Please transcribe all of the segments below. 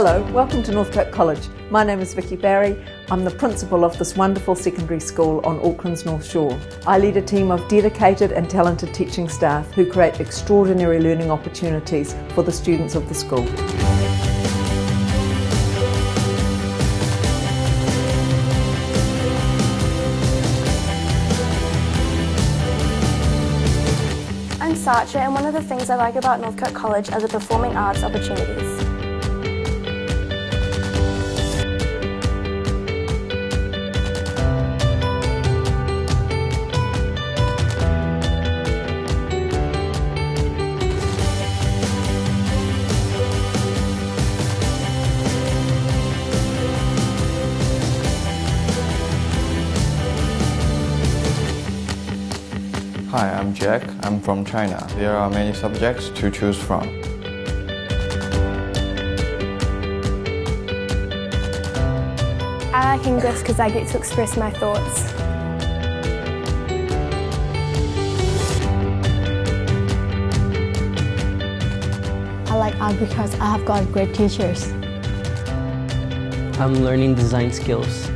Hello, welcome to Northcote College. My name is Vicky Barry. I'm the principal of this wonderful secondary school on Auckland's North Shore. I lead a team of dedicated and talented teaching staff who create extraordinary learning opportunities for the students of the school. I'm Sacha and one of the things I like about Northcote College are the performing arts opportunities. Hi, I'm Jack. I'm from China. There are many subjects to choose from. I like English because I get to express my thoughts. I like art because I have got great teachers. I'm learning design skills.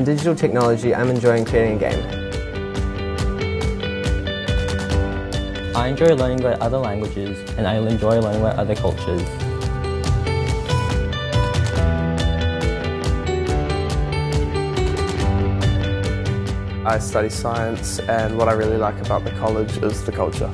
In digital technology, I'm enjoying creating a game. I enjoy learning about other languages and I enjoy learning about other cultures. I study science and what I really like about the college is the culture.